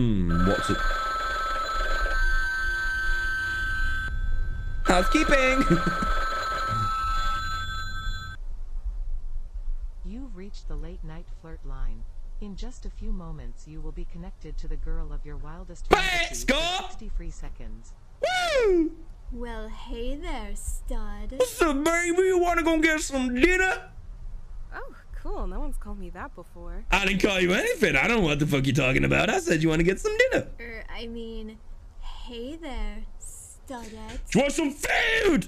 Hmm, what's it? Housekeeping! You've reached the late night flirt line. In just a few moments, you will be connected to the girl of your wildest Hey, fantasies for Scott! 60 seconds. Woo! Well, hey there, stud. What's up, baby? You wanna go get some dinner? Cool. No one's called me that before. I didn't call you anything. I don't know what the fuck you're talking about. I said you want to get some dinner. Er, I mean, hey there, studette. Do you want some food?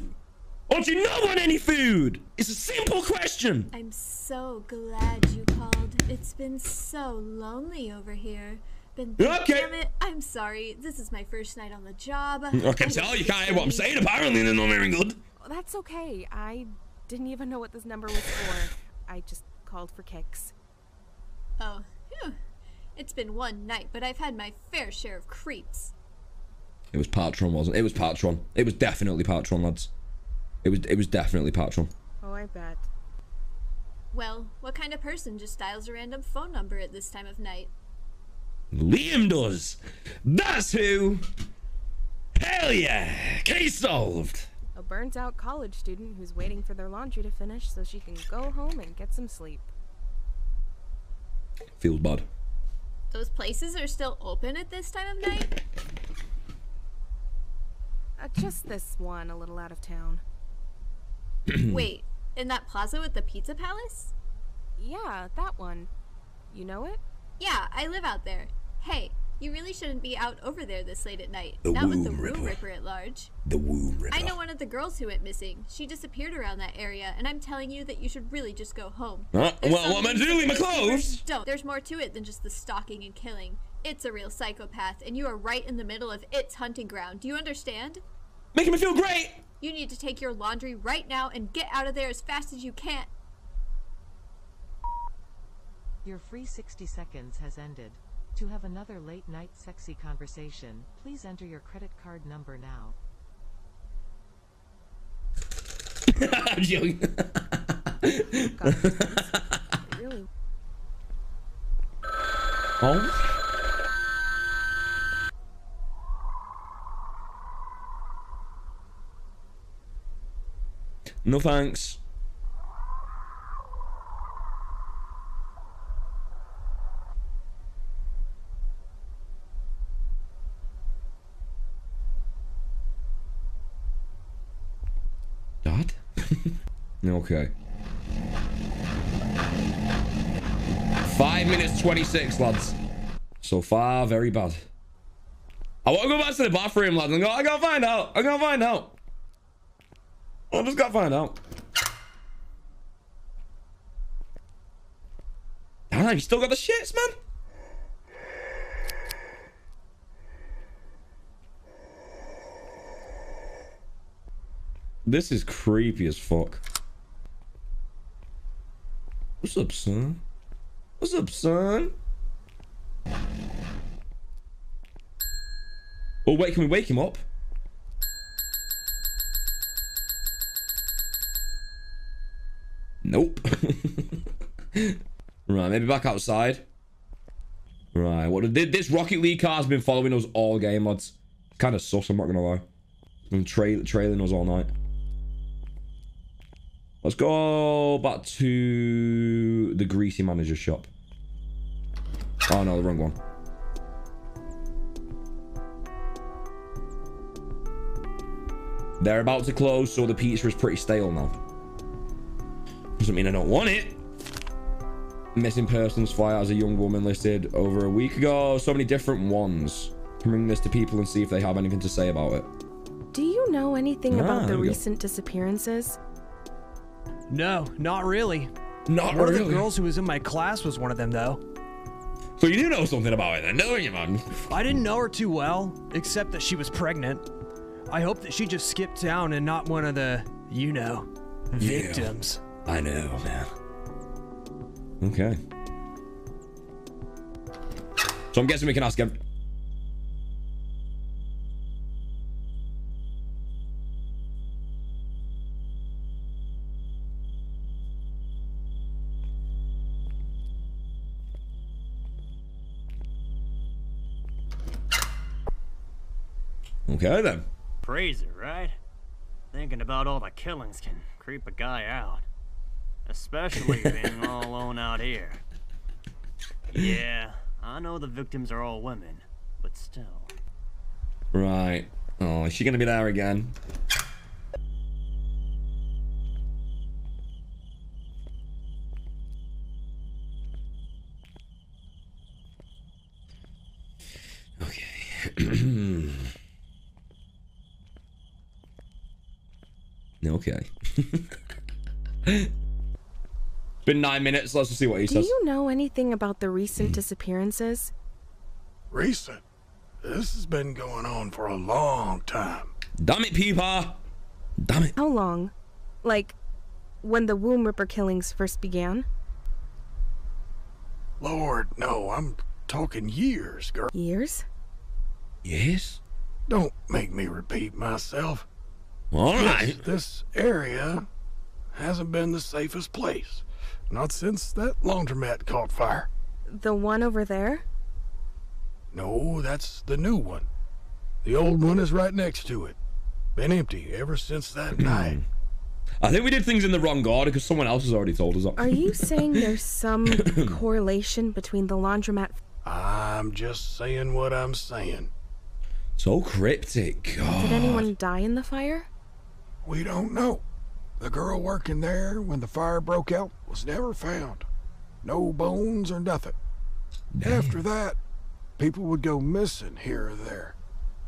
Or do you not want any food? It's a simple question. I'm so glad you called. It's been so lonely over here. Been Okay. damn it. I'm sorry. This is my first night on the job. I can tell you can't hear what I'm saying. Apparently, they're not very good. That's okay. I didn't even know what this number was for. I just called for kicks. Oh, phew. It's been one night, but I've had my fair share of creeps. It was Patron, wasn't it? It was Patron. It was definitely Patron, lads. It was. It was definitely Patron. Oh, I bet. Well, what kind of person just dials a random phone number at this time of night? Liam does. That's who. Hell yeah! Case solved. A burnt out college student who's waiting for their laundry to finish so she can go home and get some sleep. Feels bad. Those places are still open at this time of night? Uh, just this one a little out of town. Wait, in that plaza with the Pizza Palace? Yeah, that one. You know it? Yeah, I live out there. Hey, you really shouldn't be out over there this late at night. The Not with the Womb Ripper. Ripper at large. The womb ripper. I know one of the girls who went missing. She disappeared around that area, and I'm telling you that you should really just go home. Huh? Well, some what am I things to Leave my clothes? Don't. There's more to it than just the stalking and killing. It's a real psychopath, and you are right in the middle of its hunting ground. Do you understand? Making me feel great. You need to take your laundry right now and get out of there as fast as you can. Your free 60 seconds has ended. To have another late night sexy conversation, please enter your credit card number now. I'm joking. Really oh. No thanks. Dad? okay. Five minutes 26, lads. So far, very bad. I want to go back to the bathroom, lads. I'm go, I gotta find out. I gotta find out. I just gotta find out. Damn, you still got the shits, man. This is creepy as fuck. What's up, son? What's up, son? Oh, wait, can we wake him up? Nope. right, maybe back outside. Right, what did this Rocket League car's been following us all game, lads? Kind of sus, I'm not gonna lie. Been trail trailing us all night. Let's go back to the greasy manager shop. Oh no, the wrong one. They're about to close, so the pizza is pretty stale now. Doesn't mean I don't want it. Missing persons file as a young woman listed over a week ago. So many different ones. Can bring this to people and see if they have anything to say about it. Do you know anything Ah, about the recent disappearances? No, not really. Not One of the girls who was in my class was one of them, though. So you do know something about it then, don't you, man? I didn't know her too well, except that she was pregnant. I hope that she just skipped town and not one of the, you know, victims. Yeah. victims. I know, man. Okay. So I'm guessing we can ask him. Okay then. Crazy, right? Thinking about all the killings can creep a guy out. Especially being all alone out here. Yeah, I know the victims are all women, but still. Right. Oh, is she gonna be there again? Okay. Okay. Been nine minutes. Let's just see what he Do says. you know anything about the recent disappearances? Recent. This has been going on for a long time. Damn it, Peepa. Damn it. How long? Like, when the Womb Ripper killings first began? Lord, no, I'm talking years, girl. Years? Yes. Don't make me repeat myself. All right. This area hasn't been the safest place. Not since that laundromat caught fire. The one over there? No, that's the new one. The old one is right next to it. Been empty ever since that hmm. night. I think we did things in the wrong order because someone else has already told us. Are you saying there's some correlation between the laundromat? I'm just saying what I'm saying. So cryptic. God. Did anyone die in the fire? We don't know. The girl working there when the fire broke out was never found. No bones or nothing. After that, people would go missing here or there.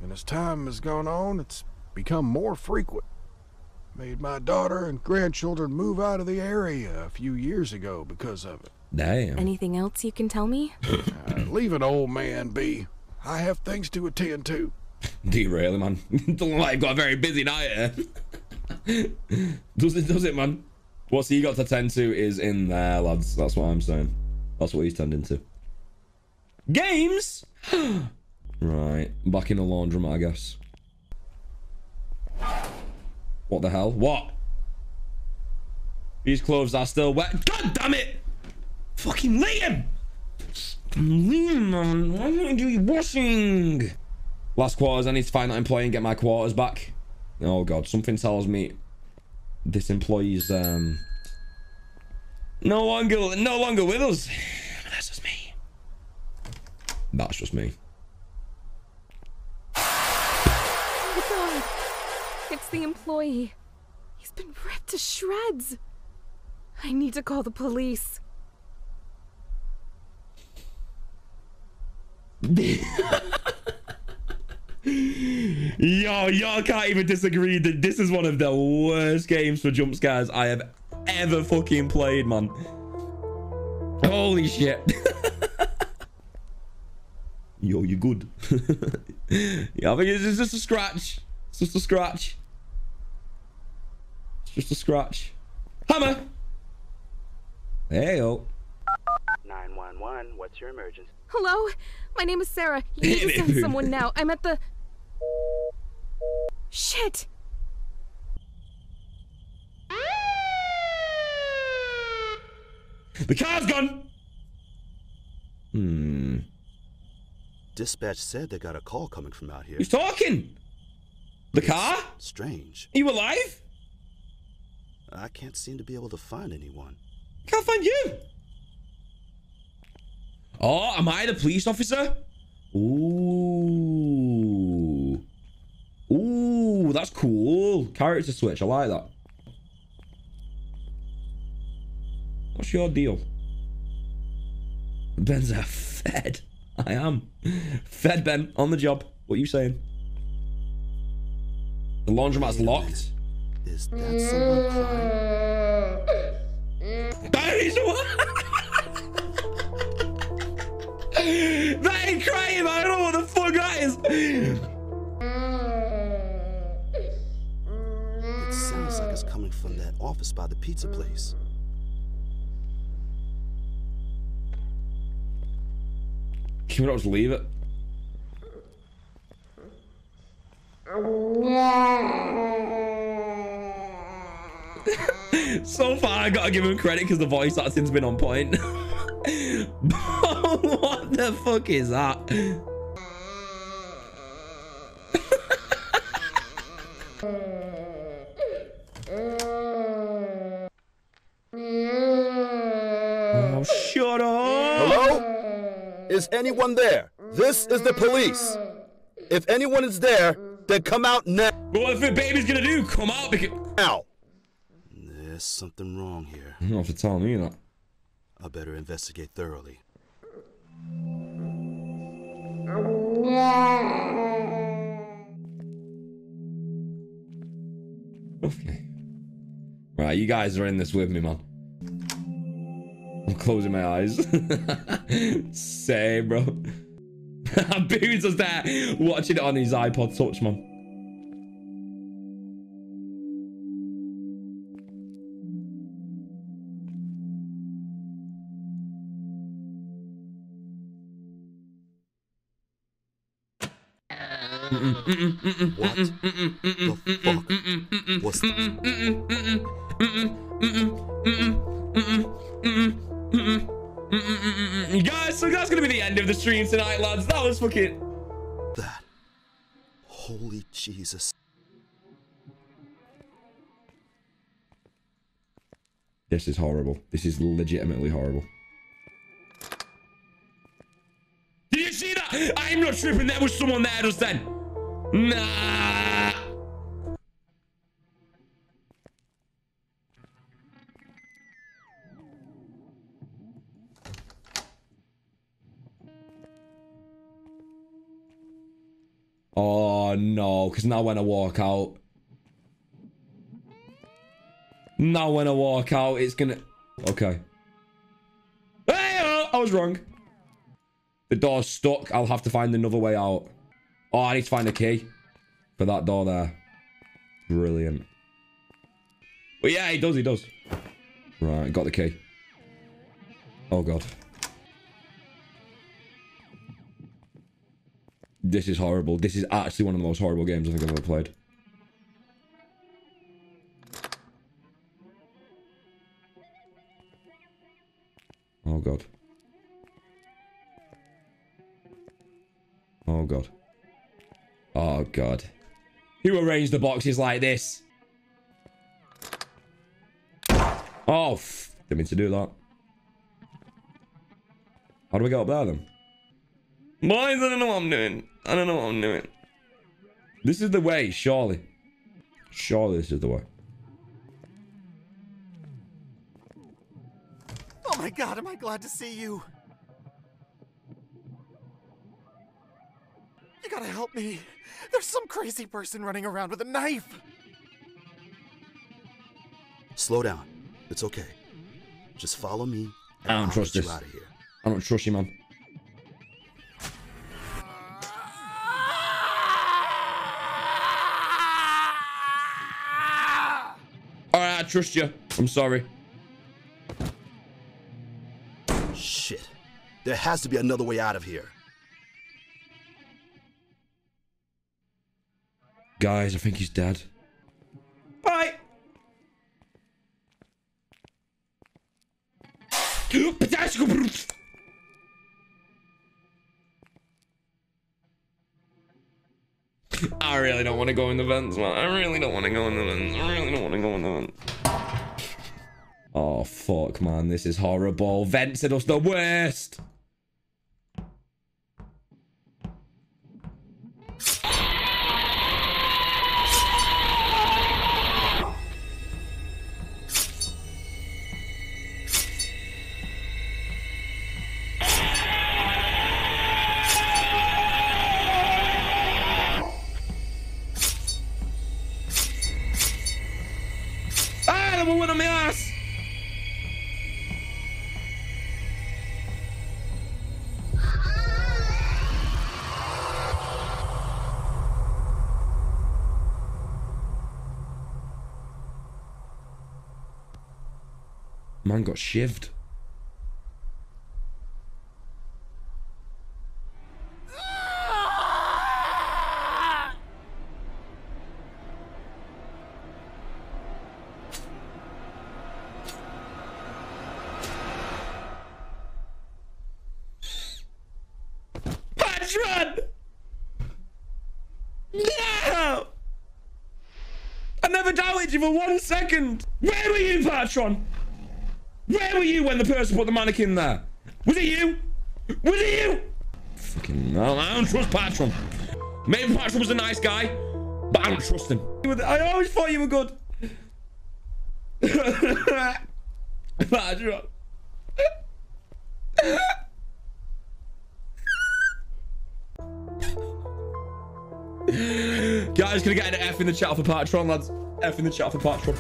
And as time has gone on, it's become more frequent. Made my daughter and grandchildren move out of the area a few years ago because of it. Damn. Anything else you can tell me? Uh, leave an old man be. I have things to attend to. Do you really, man? Doesn't look like you've got a very busy night here. Does it, does it, man? What's he got to tend to is in there, lads. That's what I'm saying. That's what he's turned into. Games? right. Back in the laundromat, I guess. What the hell? What? These clothes are still wet. God damn it! Fucking Liam! Liam, man. Why don't you do your washing? Last quarters, I need to find that employee and get my quarters back. Oh god, something tells me this employee's um no longer no longer with us. That's just me. That's just me. It's the employee. He's been ripped to shreds. I need to call the police. Yo, y'all can't even disagree that this is one of the worst games for jump scares I have ever fucking played, man. Holy shit. Yo, you good? yeah, I think it's it's just a scratch. It's just a scratch. It's just a scratch. Hammer! Hey, yo. 911, what's your emergency? Hello? My name is Sarah. You need to send someone now. I'm at the. Shit! The car's gone! Hmm. Dispatch said they got a call coming from out here. He's talking? The car? Strange. Are you alive? I can't seem to be able to find anyone. Can't find you. Oh, am I the police officer? Ooh. Ooh, that's cool. Character switch. I like that. What's your deal? Ben's a fed. I am. Fed Ben on the job. What are you saying? The laundromat's locked. Is that someone crying? That is what? that ain't crying. I don't know what the fuck that is. Office by the pizza place. Can we not just leave it? so far, I gotta give him credit because the voice acting's been on point. what the fuck is that? Is anyone there? This is the police. If anyone is there, then come out now. But What if the baby's gonna do? Come out because. Now. There's something wrong here. You don't have to tell me that. I better investigate thoroughly. Okay. Right, you guys are in this with me, man. I'm closing my eyes. Same, bro. Boots was there watching it on his iPod Touch, man. What the fuck? What's that? Guys, so that's gonna be the end of the stream tonight, lads. That was fucking. That. Holy Jesus. This is horrible. This is legitimately horrible. Did you see that? I'm not tripping. There was someone there just then. Nah. Now when I walk out, now when I walk out, it's gonna. Okay. Hey, oh, I was wrong. The door's stuck. I'll have to find another way out. Oh, I need to find a key for that door there. Brilliant. But yeah, he does. He does. Right, got the key. Oh god. This is horrible. This is actually one of the most horrible games I think I've ever played. Oh god. Oh god. Oh god. Who arranged the boxes like this? Oh, f- didn't mean to do that. How do we get up there then? Boys, I don't know what I'm doing. I don't know what I'm doing. This is the way, surely. Surely this is the way. Oh my god, am I glad to see you. You gotta help me. There's some crazy person running around with a knife. Slow down. It's okay. Just follow me. I don't I'll trust get this. you out of here. I don't trust you, man. Alright, I trust you. I'm sorry. Shit. There has to be another way out of here. Guys, I think he's dead. Bye. I really don't want to go in the vents, man. I really don't want to go in the vents. I really don't want to go in the vents. Oh, fuck, man. This is horrible. Vents are just the worst. Ah, the one on my ass. Man got shivved. Patron! No! I never doubted you for one second. Where were you, Patron? Where were you when the person put the mannequin there? Was it you? Was it you? Fucking no, I don't trust Patron. Maybe Patron was a nice guy, but I don't trust him. I always thought you were good. Patron. Guys, gonna get an F in the chat for Patron, lads. F in the chat for Patron.